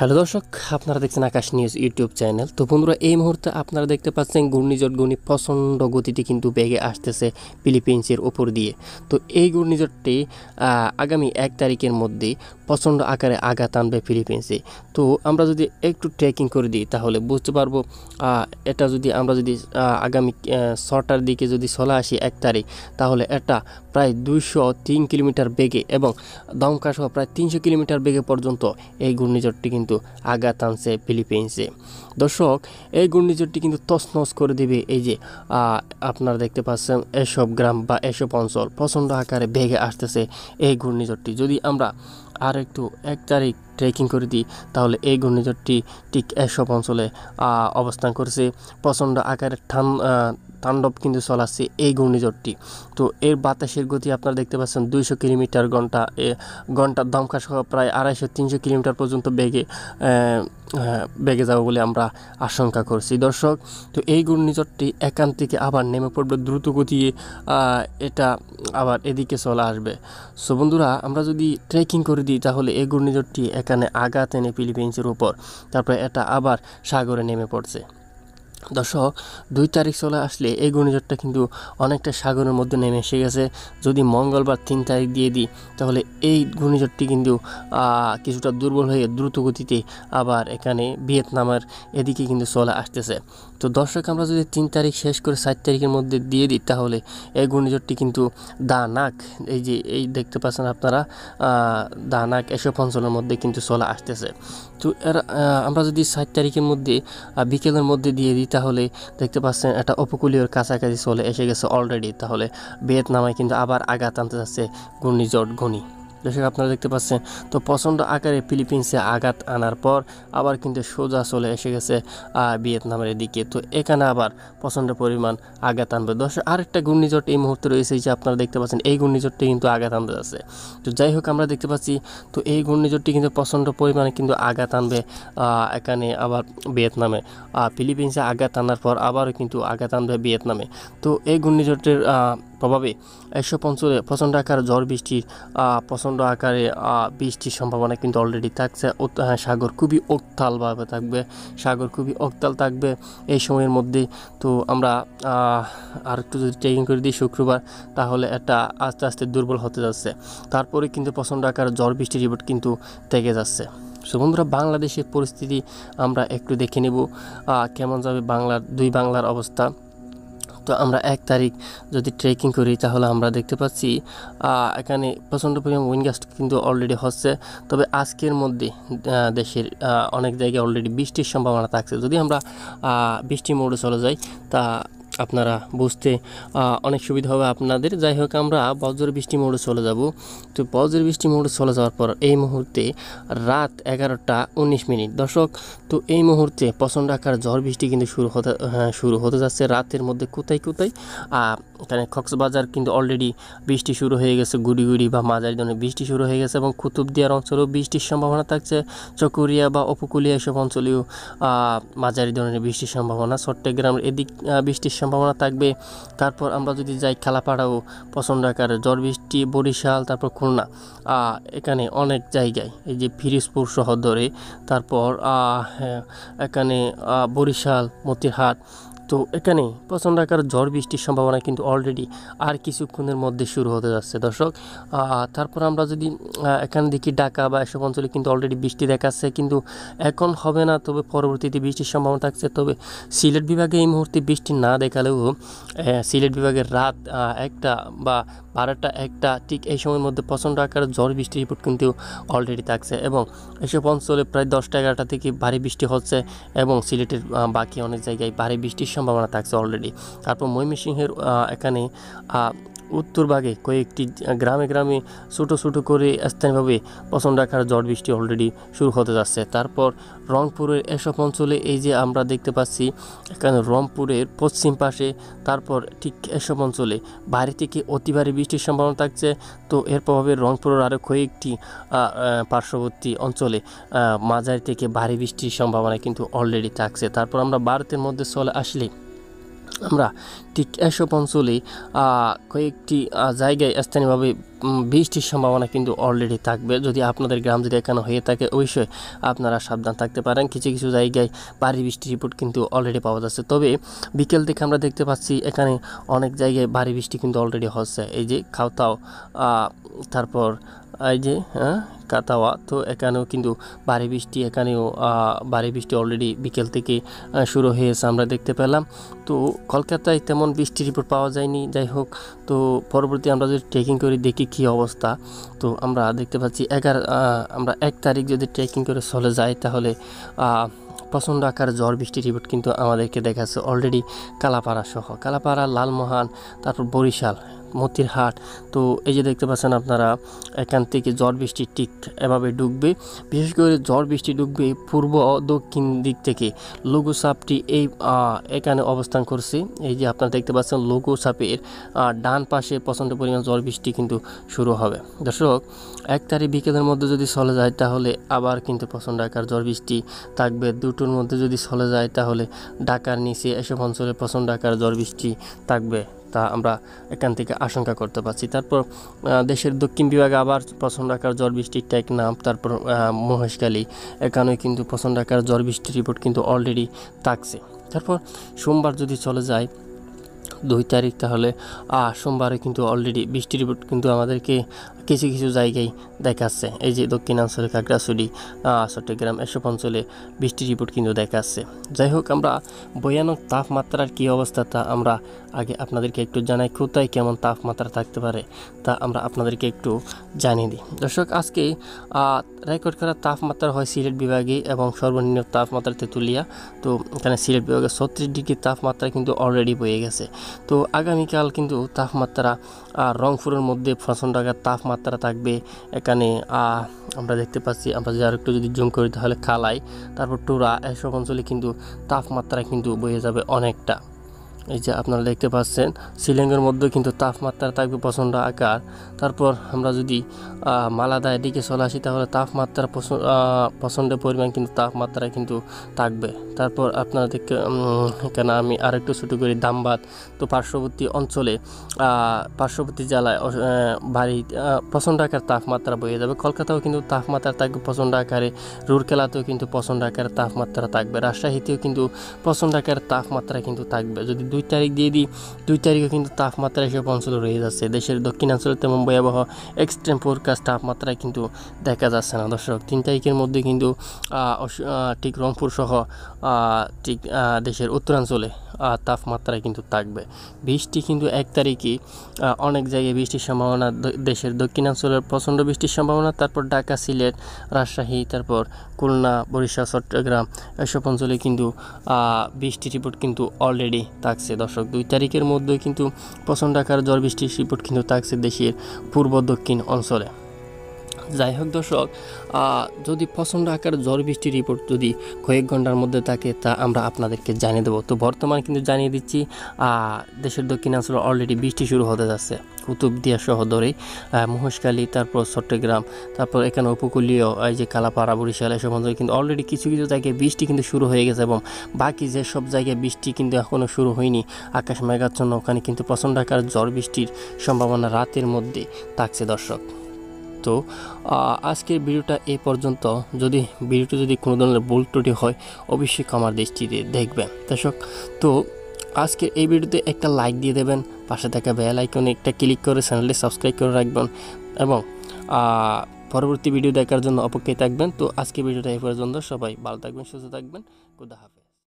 Hello দর্শক, আপনারা দেখছেন আকাশ নিউজ ইউটিউব চ্যানেল। তো বন্ধুরা, এই মুহূর্তে আপনারা দেখতে পাচ্ছেন ঘূর্ণিঝড় গুণি প্রচণ্ড গতিটি কিন্তু বেগে আসতেছে ফিলিপিন্সের ওপর দিয়ে। তো এই ঘূর্ণিঝড়টি আগামী এক তারিখের মধ্যে প্রচণ্ড আকারে আঘাত আনবে ফিলিপিন্সে। তো আমরা যদি একটু ট্রেকিং করে দিই, তাহলে বুঝতে পারব এটা যদি আমরা যদি আগামী ছটার দিকে যদি চলে আসি এক তারিখ, তাহলে এটা প্রায় দুইশো তিন কিলোমিটার বেগে এবং দমকা সহ প্রায় তিনশো কিলোমিটার বেগে পর্যন্ত এই ঘূর্ণিঝড়টি কিন্তু আঘাত আনছে ফিলিপিন্সে। দর্শক এই ঘূর্ণিঝড়টি কিন্তু তছনছ করে দিবে এই যে আপনারা দেখতে পাচ্ছেন এসব গ্রাম বা এসব অঞ্চল। প্রচণ্ড আকারে বেগে আসতেছে এই ঘূর্ণিঝড়টি। যদি আমরা আর একটু এক তারিখ ট্রেকিং করে দিই তাহলে এই ঘূর্ণিঝড়টি ঠিক এসব অঞ্চলে অবস্থান করেছে। প্রচণ্ড আকারে ঠান আহ, তাণ্ডব কিন্তু চলাচ্ছে এই ঘূর্ণিঝড়টি। তো এর বাতাসের গতি আপনারা দেখতে পাচ্ছেন দুইশো কিলোমিটার ঘণ্টা, এ ঘণ্টার দমকা সহ প্রায় আড়াইশো, তিনশো কিলোমিটার পর্যন্ত বেগে বেগে যাবে বলে আমরা আশঙ্কা করছি। দর্শক, তো এই ঘূর্ণিঝড়টি একান থেকে আবার নেমে পড়বে, দ্রুত গতিয়ে এটা আবার এদিকে চলে আসবে। সো বন্ধুরা, আমরা যদি ট্রেকিং করে দিই, তাহলে এই ঘূর্ণিঝড়টি এখানে আঘাত এনে ফিলিপিন্সের উপর, তারপরে এটা আবার সাগরে নেমে পড়ছে। দর্শক, দুই তারিখ চলে আসলে এই ঘূর্ণিঝড়টা কিন্তু অনেকটা সাগরের মধ্যে নেমে এসে গেছে। যদি মঙ্গলবার তিন তারিখ দিয়ে দিই, তাহলে এই ঘূর্ণিঝড়টি কিন্তু কিছুটা দুর্বল হয়ে দ্রুত গতিতে আবার এখানে ভিয়েতনামের এদিকে কিন্তু চলে আসতেছে। তো দর্শক, আমরা যদি তিন তারিখ শেষ করে চার তারিখের মধ্যে দিয়ে দিই, তাহলে এই ঘূর্ণিঝড়টি কিন্তু দা নাক এই যে, এই দেখতে পাচ্ছেন আপনারা দা নাক এসব অঞ্চলের মধ্যে কিন্তু চলে আসতেছে। তো এর আমরা যদি সাত তারিখের মধ্যে বিকেলের মধ্যে দিয়ে দিই তাহলে দেখতে পাচ্ছেন একটা উপকূলীয় কাছাকাছি চলে এসে গেছে অলরেডি তাহলে ভিয়েতনামে কিন্তু আবার আঘাত আনতে যাচ্ছে ঘূর্ণিঝড় ঘনি। দর্শক, আপনারা দেখতে পাচ্ছেন, তো প্রচণ্ড আকারে ফিলিপিন্সে আঘাত আনার পর আবার কিন্তু সোজা চলে এসে গেছে ভিয়েতনামের দিকে। তো এখানে আবার প্রচণ্ড পরিমাণ আঘাত আনবে। দর্শক, আরেকটা ঘূর্ণিঝড় এই মুহূর্তে রয়েছে যে আপনারা দেখতে পাচ্ছেন, এই ঘূর্ণিঝড়টি কিন্তু আঘাত আনতে যাচ্ছে। তো যাই হোক, আমরা দেখতে পাচ্ছি, তো এই ঘূর্ণিঝড়টি কিন্তু প্রচণ্ড পরিমাণে কিন্তু আঘাত আনবে এখানে আবার ভিয়েতনামে। ফিলিপিন্সে আঘাত আনার পর আবারও কিন্তু আঘাত আনবে ভিয়েতনামে। তো এই ঘূর্ণিঝড়টির প্রভাবে একশো অঞ্চলে প্রচণ্ড আকার ঝড় বৃষ্টির প্রচণ্ড আকারে বৃষ্টির সম্ভাবনা কিন্তু অলরেডি থাকছে। উত- সাগর খুবই উত্তালভাবে থাকবে, সাগর খুবই উত্তাল থাকবে এই সময়ের মধ্যে। তো আমরা আর একটু যদি ট্রেকিং করে দিই শুক্রবার, তাহলে এটা আস্তে আস্তে দুর্বল হতে যাচ্ছে। তারপরে কিন্তু প্রচণ্ড আকার ঝড় বৃষ্টির রিপোর্ট কিন্তু থেকে যাচ্ছে। সো বন্ধুরা, বাংলাদেশের পরিস্থিতি আমরা একটু দেখে নেব কেমন যাবে বাংলার, দুই বাংলার অবস্থা। তো আমরা এক তারিখ যদি ট্রেকিং করি, তাহলে আমরা দেখতে পাচ্ছি এখানে প্রচণ্ড পরিমাণ উইনগাস্ট কিন্তু অলরেডি হচ্ছে। তবে আজকের মধ্যে দেশের অনেক জায়গায় অলরেডি বৃষ্টির সম্ভাবনা থাকছে। যদি আমরা বৃষ্টি মোড়ে চলে যাই, তা আপনারা বুঝতে অনেক সুবিধা হবে আপনাদের। যাই হোক আমরা বজ্র বৃষ্টি মোড়ে চলে যাব। তো বজ্র বৃষ্টি মোড়ে চলে যাওয়ার পর এই মুহূর্তে রাত এগারোটা উনিশ মিনিট। দর্শক তো এই মুহূর্তে প্রচণ্ড আকার ঝড় বৃষ্টি কিন্তু শুরু হতে হ্যাঁ, শুরু হতে যাচ্ছে রাতের মধ্যে কোথায় কোথায়? এখানে কক্সবাজার কিন্তু অলরেডি বৃষ্টি শুরু হয়ে গেছে গুড়ি গুড়ি বা মাঝারি ধরনের বৃষ্টি শুরু হয়ে গেছে এবং কুতুবদিয়ার অঞ্চলেও বৃষ্টির সম্ভাবনা থাকছে। চকুরিয়া বা উপকূলীয় এসব অঞ্চলেও মাঝারি ধরনের বৃষ্টির সম্ভাবনা। চট্টগ্রামের এদিক বৃষ্টির সম্ভাবনা থাকবে। তারপর আমরা যদি যাই খেলাপাড়াও প্রচণ্ড আকারে ঝড় বৃষ্টি বরিশাল তারপর খুলনা। এখানে অনেক জায়গায় এই যে ফিরিজপুর শহর ধরে তারপর হ্যাঁ, এখানে বরিশাল মতিহাট তো এখানে প্রচণ্ড আকার ঝড় বৃষ্টির সম্ভাবনা কিন্তু অলরেডি আর কিছুক্ষণের মধ্যে শুরু হতে যাচ্ছে, দর্শক। তারপর আমরা যদি এখান দেখি ঢাকা বা এসব অঞ্চলে কিন্তু অলরেডি বৃষ্টি দেখাচ্ছে, কিন্তু এখন হবে না, তবে পরবর্তীতে বৃষ্টির সম্ভাবনা থাকছে। তবে সিলেট বিভাগে এই মুহূর্তে বৃষ্টি না দেখালেও সিলেট বিভাগের রাত একটা বা বারোটা একটা ঠিক এই সময়ের মধ্যে প্রচণ্ড আকারে ঝড় বৃষ্টির রিপোর্ট কিন্তু অলরেডি থাকছে এবং এসব অঞ্চলে প্রায় দশটা এগারোটা থেকে ভারী বৃষ্টি হচ্ছে এবং সিলেটের বাকি অনেক জায়গায় ভারী বৃষ্টির সম্ভাবনা থাকছে অলরেডি তারপর ময়মনসিংহের এখানে উত্তরভাগে কয়েকটি গ্রামে গ্রামে ছোটো ছোটো করে স্থানীয়ভাবে প্রচণ্ড আকার ঝড় বৃষ্টি অলরেডি শুরু হতে যাচ্ছে। তারপর রংপুরের এসব অঞ্চলে এই যে আমরা দেখতে পাচ্ছি, এখানে রংপুরের পশ্চিম পাশে, তারপর ঠিক এসব অঞ্চলে বাইরে থেকে অতি ভারী বৃষ্টির সম্ভাবনা থাকছে। তো এর প্রভাবে রংপুরের আরও কয়েকটি পার্শ্ববর্তী অঞ্চলে মাঝারি থেকে ভারী বৃষ্টির সম্ভাবনা কিন্তু অলরেডি থাকছে। তারপর আমরা ভারতের মধ্যে চলে আসলে আমরা ঠিক এসব অঞ্চলে কয়েকটি জায়গায় স্থানীয়ভাবে বৃষ্টির সম্ভাবনা কিন্তু অলরেডি থাকবে। যদি আপনাদের গ্রাম যদি এখানে হয়ে থাকে, অবশ্যই আপনারা সাবধান থাকতে পারেন। কিছু কিছু জায়গায় ভারী বৃষ্টির রিপোর্ট কিন্তু অলরেডি পাওয়া যাচ্ছে। তবে বিকেল থেকে আমরা দেখতে পাচ্ছি, এখানে অনেক জায়গায় ভারী বৃষ্টি কিন্তু অলরেডি হচ্ছে। এই যে খাওতাও তারপর, এই যে হ্যাঁ কাতাওয়া তো এখানেও কিন্তু ভারী বৃষ্টি, এখানেও ভারী বৃষ্টি অলরেডি বিকেল থেকে শুরু হয়েছে আমরা দেখতে পেলাম। তো কলকাতায় তেমন বৃষ্টির রিপোর্ট পাওয়া যায়নি, যাই হোক। তো পরবর্তী আমরা যদি ট্রেকিং করি দেখি কী অবস্থা, তো আমরা দেখতে পাচ্ছি এগারো আমরা এক তারিখ যদি ট্রেকিং করে চলে যাই, তাহলে প্রচণ্ড আকার ঝড় বৃষ্টির রিপোর্ট কিন্তু আমাদেরকে দেখাচ্ছে অলরেডি কালাপাড়া সহ। কালাপাড়া, লালমোহন, তারপর বরিশাল। মতিরহাট তো এই যে দেখতে পাচ্ছেন আপনারা এখান থেকে ঝড় বৃষ্টি ঠিক এভাবে ডুববে। বিশেষ করে ঝড় বৃষ্টি ডুববে পূর্ব দক্ষিণ দিক থেকে। লঘু চাপটি এই এখানে অবস্থান করছে। এই যে আপনারা দেখতে পাচ্ছেন লঘু চাপের আহ, ডান পাশে প্রচণ্ড পরিমাণ ঝড় বৃষ্টি কিন্তু শুরু হবে। দর্শক এক তারিখ বিকেলের মধ্যে যদি চলে যায় তাহলে আবার কিন্তু প্রচণ্ড আকার ঝড় বৃষ্টি থাকবে। দুটোর মধ্যে যদি চলে যায় তাহলে ঢাকার নিচে এসব অঞ্চলে প্রচণ্ড আকার ঝড় বৃষ্টি থাকবে। তা আমরা এখান থেকে আশঙ্কা করতে পারছি। তারপর দেশের দক্ষিণ বিভাগে আবার প্রচণ্ড আকার ঝড় বৃষ্টির টেকনাম তারপর আহ, মহেশখালী এখানেও কিন্তু প্রচণ্ড আকার ঝড় বৃষ্টির রিপোর্ট কিন্তু অলরেডি থাকছে। তারপর সোমবার যদি চলে যায় দুই তারিখ তাহলে সোমবারে কিন্তু অলরেডি বৃষ্টির রিপোর্ট কিন্তু আমাদেরকে কিছু কিছু জায়গায় দেখাচ্ছে। এই যে দক্ষিণাঞ্চলে কাকড়াছড়ি চট্টগ্রাম এসব অঞ্চলে বৃষ্টি রিপোর্ট কিন্তু দেখাচ্ছে। যাই হোক, আমরা ভয়ানক তাপমাত্রার কী অবস্থা তা আমরা আগে আপনাদেরকে একটু জানাই, কোথায় কেমন তাপমাত্রা থাকতে পারে তা আমরা আপনাদেরকে একটু জানিয়ে দিই। দর্শক, আজকে রেকর্ড করা তাপমাত্রা হয় সিলেট বিভাগে এবং সর্বনিম্ন তাপমাত্রা তেঁতুলিয়া। তো এখানে সিলেট বিভাগে ছত্রিশ ডিগ্রি তাপমাত্রা কিন্তু অলরেডি বয়ে গেছে। তো আগামীকাল কিন্তু তাপমাত্রা রংপুরের মধ্যে প্রচণ্ড আকার তাপমাত্রা থাকবে এখানে আমরা দেখতে পাচ্ছি, আমরা যে আর একটু যদি জুম করি তাহলে খালাই তারপর টুরা, এসব অঞ্চলে কিন্তু তাপমাত্রা কিন্তু বয়ে যাবে অনেকটা। এই যে আপনারা দেখতে পাচ্ছেন, শিলংয়ের মধ্যে কিন্তু তাপমাত্রা থাকবে প্রচণ্ড আকার। তারপর আমরা যদি মালাদা এদিকে চলে আসি, তাহলে তাপমাত্রা প্রচ- প্রচণ্ড পরিমাণ কিন্তু তাপমাত্রা কিন্তু থাকবে। তারপর আপনারা দেখতে এখানে আমি আরেকটু ছোটো করি দামবাদ। তো পার্শ্ববর্তী অঞ্চলে পার্শ্ববর্তী জেলায় ভারী প্রচণ্ড আকার তাপমাত্রা বয়ে যাবে। কলকাতাও কিন্তু তাপমাত্রা থাকবে প্রচণ্ড আকারে, রুরকেলাতেও কিন্তু প্রচণ্ড আকারে তাপমাত্রা থাকবে। রাজশাহীতেও কিন্তু প্রচণ্ড আকারের তাপমাত্রা কিন্তু থাকবে। যদি দুই তারিখ দিয়ে দিই। দুই তারিখে কিন্তু তাপমাত্রা এসব অঞ্চলে রয়ে যাচ্ছে। দেশের দক্ষিণাঞ্চলে তেমন ভয়াবহ এক্সট্রিম ফোরকাস্ট তাপমাত্রা কিন্তু দেখা যাচ্ছে না। দর্শক, তিন তারিখের মধ্যে কিন্তু ঠিক রংপুর সহ ঠিক দেশের উত্তরাঞ্চলে তাপমাত্রা কিন্তু থাকবে। বৃষ্টি কিন্তু এক তারিখে অনেক জায়গায় বৃষ্টির সম্ভাবনা। দেশের দক্ষিণাঞ্চলের প্রচণ্ড বৃষ্টির সম্ভাবনা। তারপর ঢাকা, সিলেট, রাজশাহী, তারপর খুলনা, বরিশাল, চট্টগ্রাম, এসব অঞ্চলে কিন্তু বৃষ্টি রিপোর্ট কিন্তু অলরেডি থাকছে। দর্শক, দুই তারিখের মধ্যে কিন্তু প্রচণ্ড আকার ঝড় বৃষ্টির রিপোর্ট কিন্তু থাকছে দেশের পূর্ব দক্ষিণ অঞ্চলে। যাই হোক দর্শক যদি প্রচণ্ড আকার ঝড় বৃষ্টির রিপোর্ট যদি কয়েক ঘণ্টার মধ্যে থাকে, তা আমরা আপনাদেরকে জানিয়ে দেবো। তো বর্তমানে কিন্তু জানিয়ে দিচ্ছি দেশের দক্ষিণাঞ্চলে অলরেডি বৃষ্টি শুরু হতে যাচ্ছে। কুতুবদিয়া সহ ধরে মহেশখালী, তারপর চট্টগ্রাম, তারপর এখানে উপকূলীয়, এই যে কালাপাড়া, বরিশাল, এসব অঞ্চলে কিন্তু অলরেডি কিছু কিছু জায়গায় বৃষ্টি কিন্তু শুরু হয়ে গেছে এবং বাকি যেসব জায়গায় বৃষ্টি কিন্তু এখনও শুরু হয়নি। আকাশ মেঘাচ্ছন্ন, ওখানে কিন্তু প্রচণ্ড আকার ঝড় বৃষ্টির সম্ভাবনা রাতের মধ্যে থাকছে দর্শক। তো আজকের ভিডিওটা এ পর্যন্ত। যদি ভিডিওটি যদি কোনো ধরনের ভুল ত্রুটি হয়, অবশ্যই আমার দৃষ্টিতে দেখবেন। দর্শক, তো আজকের এই ভিডিওতে একটা লাইক দিয়ে দেবেন। পাশে থাকা বেল আইকনে একটা ক্লিক করে চ্যানেলটি সাবস্ক্রাইব করে রাখবেন এবং পরবর্তী ভিডিও দেখার জন্য অপেক্ষায় থাকবেন। তো আজকে ভিডিওটা এই পর্যন্ত। সবাই ভালো থাকবেন, সুস্থ থাকবেন। খুদা হাফেজ।